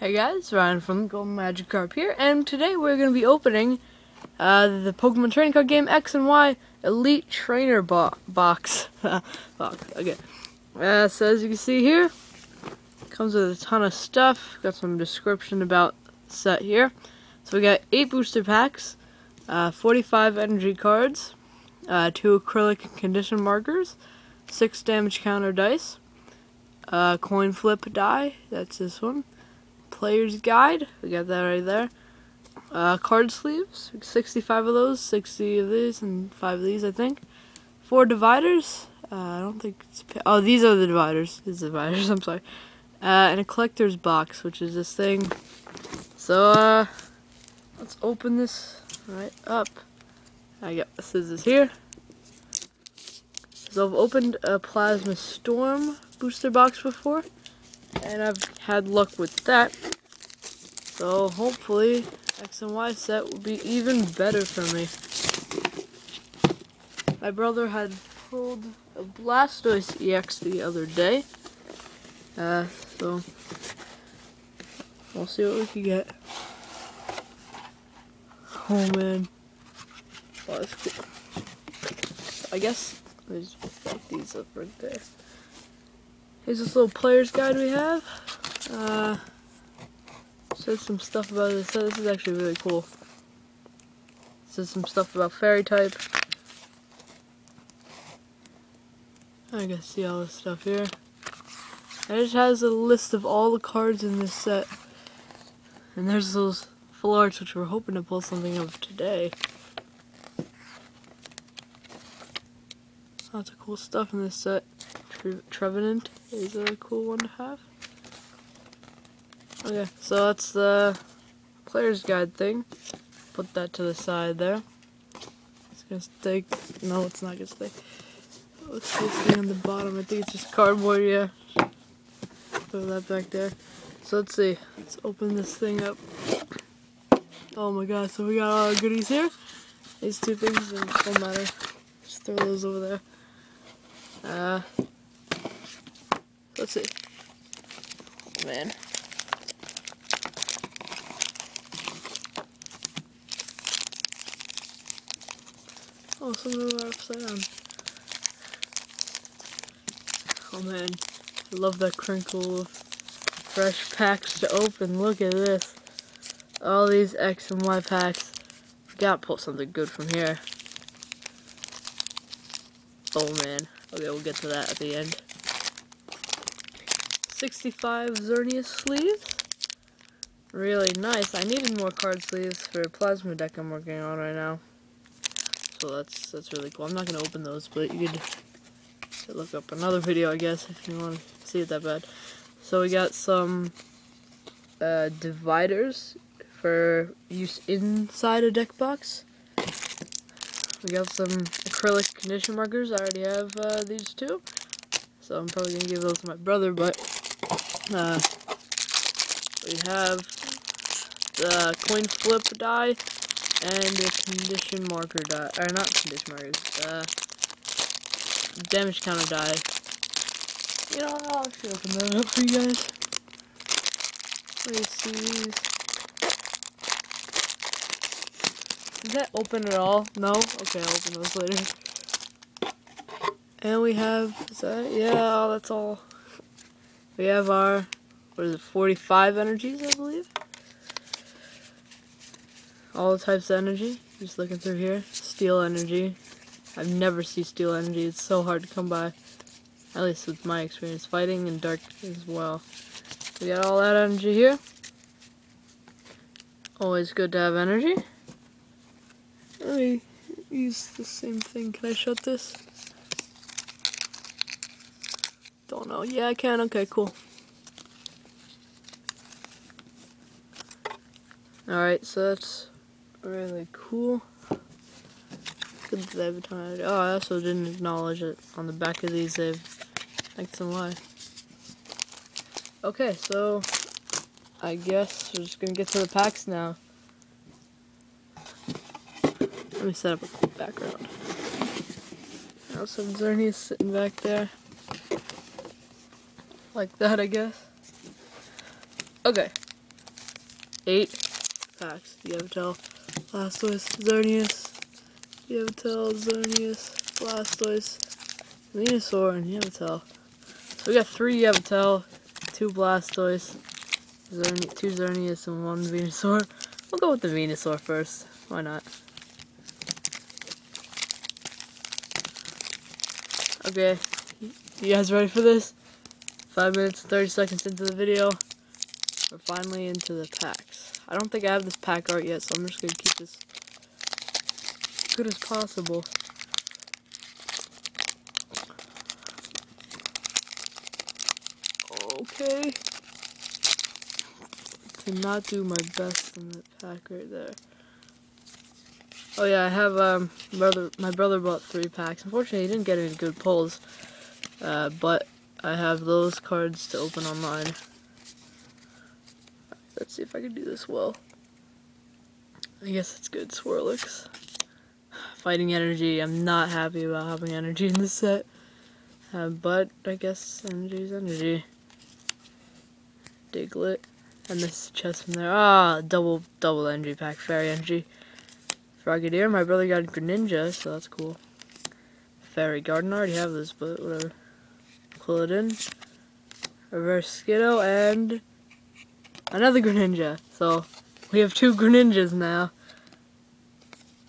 Hey guys, Ryan from Golden Magic Magikarp here, and today we're going to be opening uh, the Pokemon Trading Card Game X and Y Elite Trainer bo box. box. Okay. Uh, so as you can see here, comes with a ton of stuff. Got some description about set here. So we got eight booster packs, uh, 45 energy cards, uh, two acrylic condition markers, six damage counter dice, uh, coin flip die. That's this one player's guide. We got that right there. Uh, card sleeves, 65 of those, 60 of these, and 5 of these, I think. Four dividers. Uh, I don't think it's. Oh, these are the dividers. These dividers, I'm sorry. Uh, and a collector's box, which is this thing. So, uh, let's open this right up. I got the scissors here. So I've opened a Plasma Storm booster box before and I've had luck with that. So hopefully X and Y set will be even better for me. My brother had pulled a Blastoise EX the other day. Uh, so we'll see what we can get. Oh man. Oh, that's cool. I guess there's like these up right there. Here's this little player's guide we have. Uh, says some stuff about this. So this is actually really cool. Says some stuff about fairy type. I can see all this stuff here. it just has a list of all the cards in this set. And there's those full arts which we're hoping to pull something of today. Lots of cool stuff in this set. Trevenant is a cool one to have. Okay, so that's the player's guide thing. Put that to the side there. It's gonna stay. No, it's not gonna stay. What's this thing on the bottom? I think it's just cardboard, yeah. Throw that back there. So let's see. Let's open this thing up. Oh my god, so we got all our goodies here. These two things, don't matter. Just throw those over there. Uh, Let's see. Oh, oh, man. Oh, some of them upside down. Oh man, I love that crinkle of fresh packs to open. Look at this. All these X and Y packs. Gotta pull something good from here. Oh man. Okay, we'll get to that at the end. 65 Xerneas sleeves. Really nice. I needed more card sleeves for a plasma deck I'm working on right now. So that's that's really cool. I'm not going to open those, but you could look up another video, I guess, if you want to see it that bad. So we got some uh, dividers for use inside a deck box. We got some acrylic condition markers. I already have uh, these two. So I'm probably going to give those to my brother, but uh, we have the coin flip die and the condition marker die, or not condition markers, uh, damage counter die. You know, I'll actually open that up for you guys. Let me see. Is that open at all? No? Okay, I'll open those later. And we have, is that, yeah, that's all. We have our, what is it, 45 energies, I believe? All types of energy. Just looking through here. Steel energy. I've never seen steel energy. It's so hard to come by. At least with my experience fighting and dark as well. We got all that energy here. Always good to have energy. Let me use the same thing. Can I shut this? Don't know. Yeah, I can. Okay, cool. Alright, so that's really cool. Good that they have a Oh, I also didn't acknowledge it. On the back of these, they have X and Y. Okay, so I guess we're just gonna get to the packs now. Let me set up a cool background. Also, Xerneas sitting back there like that, I guess. Okay, eight packs. Yveltal, Blastoise, Xerneas, Yveltal, Xerneas, Blastoise, Venusaur, and Yveltal. So we got three Yveltal, two Blastoise, Xerne two Xerneas, and one Venusaur. We'll go with the Venusaur first. Why not? Okay, you guys ready for this? 5 minutes 30 seconds into the video, we're finally into the packs. I don't think I have this pack art yet, so I'm just going to keep this as good as possible. Okay. Cannot do my best in the pack right there. Oh yeah, I have um brother. My brother bought three packs. Unfortunately, he didn't get any good pulls, uh, but I have those cards to open online. Let's see if I can do this well. I guess it's good. Swirlix. Fighting Energy. I'm not happy about having Energy in this set. Uh, but I guess Energy is Energy. Diglett. And this chest from there. Ah, double double energy pack. Fairy Energy. Frogadier. My brother got Greninja, so that's cool. Fairy Garden. I already have this, but whatever. Claudin. Reverse Skiddo, and another Greninja. So, we have two Greninjas now.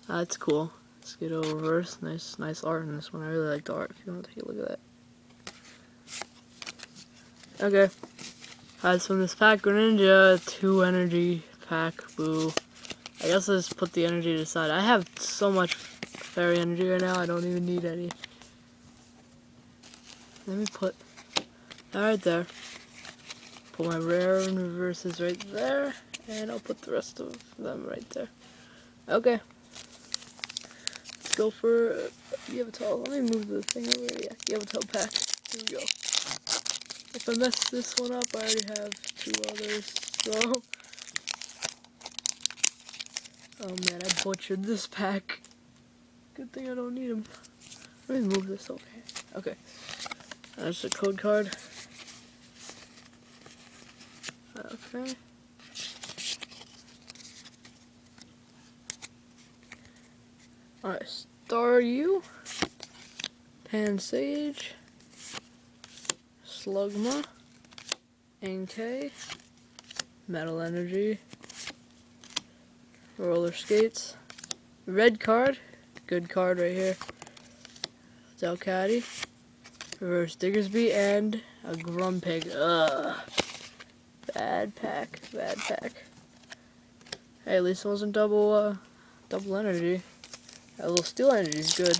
That's cool. Skiddo reverse. Nice, nice art in this one. I really like the art. If you want to take a look at that. Okay. That's from this pack Greninja. Two energy pack. Boo. I guess I just put the energy to the side. I have so much fairy energy right now. I don't even need any. Let me put that right there. Put my rare and reverses right there. And I'll put the rest of them right there. Okay. Let's go for uh, Yveltal. Let me move the thing over. Yeah, Yveltal pack. Here we go. If I mess this one up, I already have two others. So. Oh man, I butchered this pack. Good thing I don't need them. Let me move this over here. Okay. That's the code card. Okay. Alright, Staryu, Pansage, Slugma, Inkay, Metal Energy, Roller Skates, Red card, good card right here, Delcatty, Reverse Diggersby, and a Grumpig. Ugh. Bad pack, bad pack. Hey, at least it wasn't double, uh, double energy. A little steel energy is good.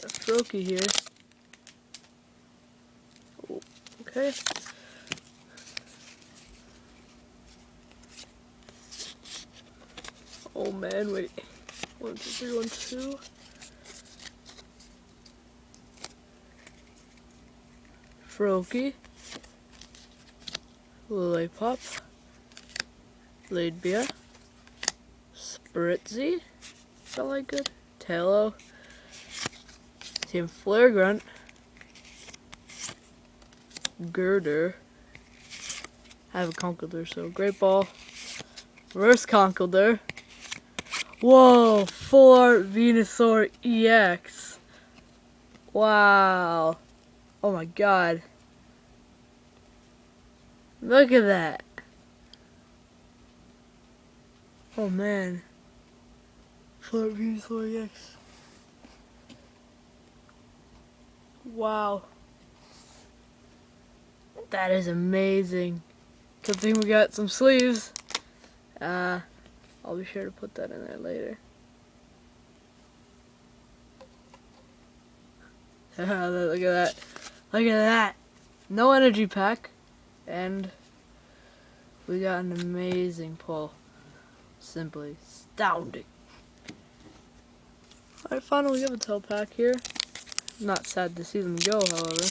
Got Froakie here. Oh, okay. Oh man, wait. One, two, three, one, two. Froakie, Lillipup, Leadbeer, Spritzee, that like good, Taillow, Team Flare Grunt, Gurdurr, I have a Conkeldurr, so Great Ball, Reverse Conkeldurr, whoa, Full Art Venusaur EX, wow. Oh my god. Look at that. Oh man. Flirt Venusaur X. Wow. That is amazing. Good thing we got some sleeves. Uh, I'll be sure to put that in there later. Look at that. Look at that. No energy pack. And we got an amazing pull. Simply astounding. Alright, finally have a tail pack here. Not sad to see them go, however.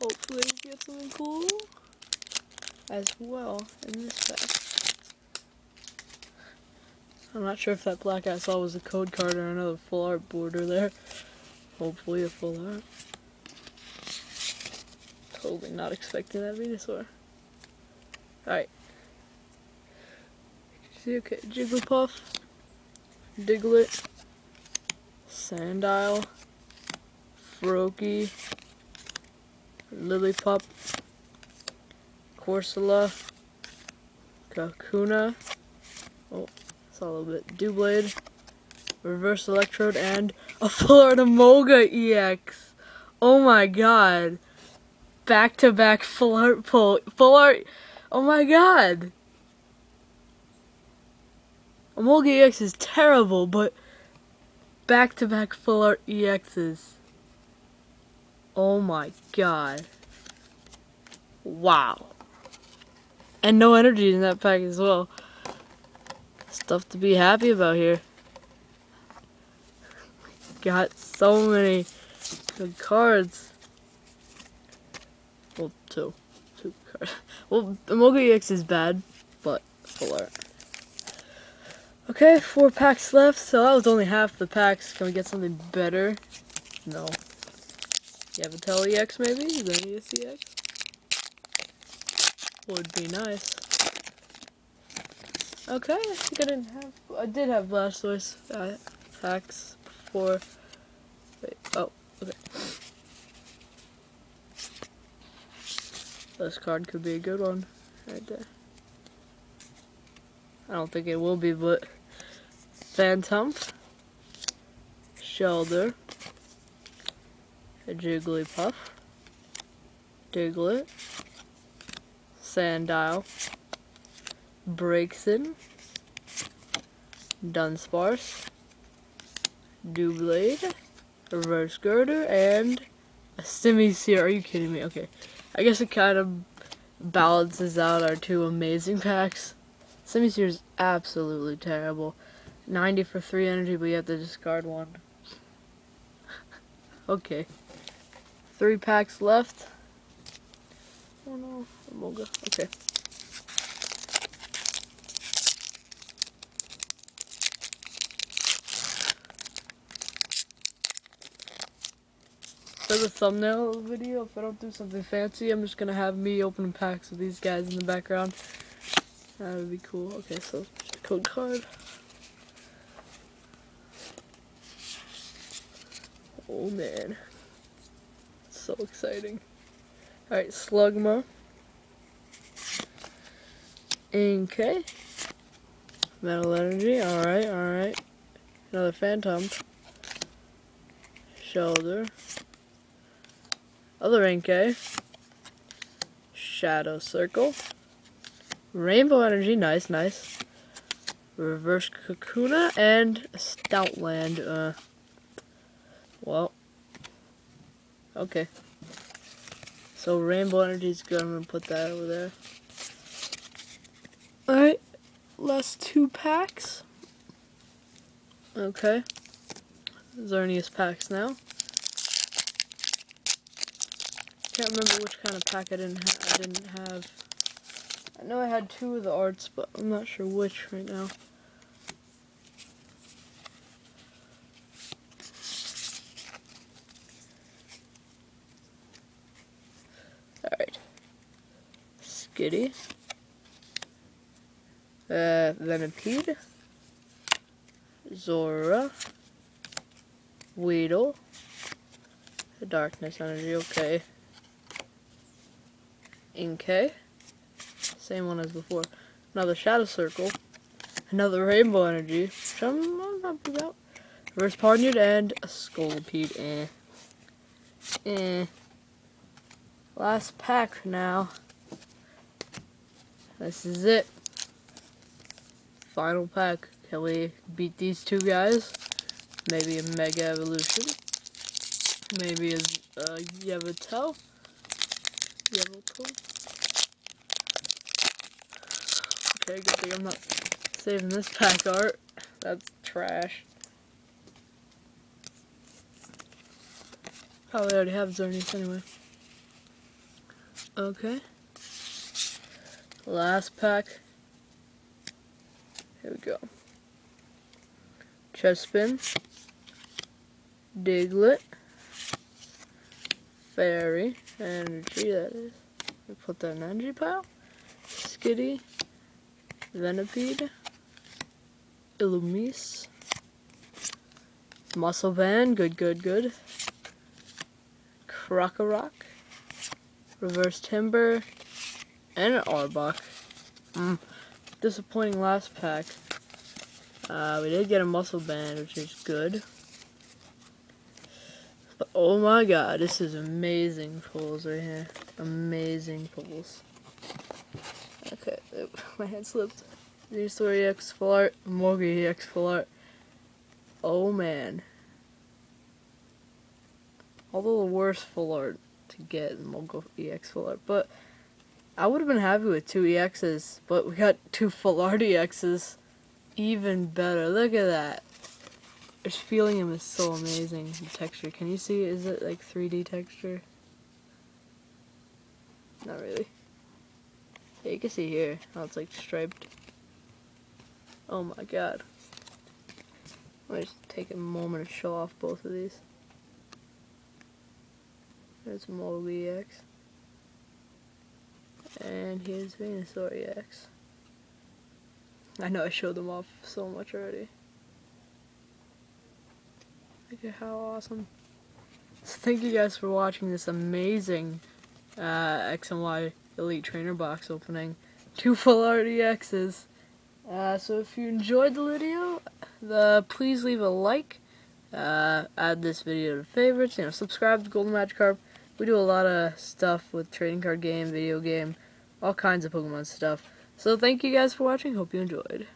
Hopefully we get something cool as well in this pack. I'm not sure if that black I saw was a code card or another full art border there. Hopefully a full art. Totally not expecting that Venusaur. Alright. See, okay, Jigglypuff, Diglett, Sandile, Froakie, Lillipup, Corsola, Kakuna, oh, it's a little bit, Doublade, Reverse Electrode, and a Florida Moga EX. Oh my god. Back to back full art pull. Full art. Oh my god. Emolga EX is terrible, but back to back full art EXs. Oh my god. Wow. And no energy in that pack as well. Stuff to be happy about here. Got so many good cards. Well, two. Two cards. Well, Emolga EX is bad, but art. Okay, four packs left, so that was only half the packs. Can we get something better? No. You have a Tele EX maybe? Is there any CX? Would be nice. Okay, I think I didn't have. I did have Blastoise uh, packs before. Wait, oh, okay. This card could be a good one, right there. I don't think it will be, but Phantump, Shellder, a Jigglypuff, Diglett, Sandile, Braixen, Dunsparce, Doublade, Reverse Gurdurr, and a Simisear. Are you kidding me? Okay. I guess it kind of balances out our two amazing packs. Simisear is absolutely terrible. 90 for 3 energy, but you have to discard one. okay. Three packs left. Oh no. Okay. For the thumbnail video, if I don't do something fancy, I'm just gonna have me opening packs with these guys in the background. That would be cool. Okay, so code card. Oh man. So exciting. Alright, Slugma. Inkay. Metal Energy, alright, alright. Another Phantump. Shellder. Other Inkay. Shadow Circle. Rainbow Energy, nice, nice. Reverse Kakuna and Stoutland. Uh, well, okay. So Rainbow Energy is good. I'm to put that over there. Alright, last two packs. Okay. Xerneas packs now. I can't remember which kind of pack I didn't I didn't have. I know I had two of the arts, but I'm not sure which right now. Alright. Skitty. Uh, Venipede. Zora. Weedle. Darkness Energy, okay. Inkay. Same one as before. Another Shadow Circle. Another Rainbow Energy, which I'm not happy about. Reverse Pawniard and a Scolipede. Eh. Eh. Last pack now. This is it. Final pack. Can we beat these two guys? Maybe a Mega Evolution. Maybe a uh, Okay, good thing I'm not saving this pack art. That's trash. Probably already have Xerneas anyway. Okay. Last pack. Here we go. Chespin. Diglett. Fairy, Energy that is. We put that in Energy pile. Skitty, Venipede, Illumise, Muscle Band, good, good, good. Krokorok, Reverse Timburr, and an Arbok. Mm. Disappointing last pack. Uh, we did get a Muscle Band, which is good. Oh my god, this is amazing pulls right here. Amazing pulls. Okay, my hand slipped. Venusaur EX Full Art, Mogi EX Full Art. Oh man. Although the worst Full Art to get in Mogo EX Full Art, but I would have been happy with two EXs, but we got two Full Art EXs. Even better. Look at that. Just feeling him is so amazing. The texture. Can you see? Is it like 3D texture? Not really. Yeah, you can see here how it's like striped. Oh my god. Let me just take a moment to show off both of these. There's Mogi EX. And here's Venusaur EX. I know I showed them off so much already. Look at how awesome. So thank you guys for watching this amazing uh, X and Y Elite Trainer box opening. Two full RDXs. Uh, so if you enjoyed the video, the, please leave a like, uh, add this video to favorites, you know, subscribe to Golden Magikarp. We do a lot of stuff with trading card game, video game, all kinds of Pokemon stuff. So thank you guys for watching. Hope you enjoyed.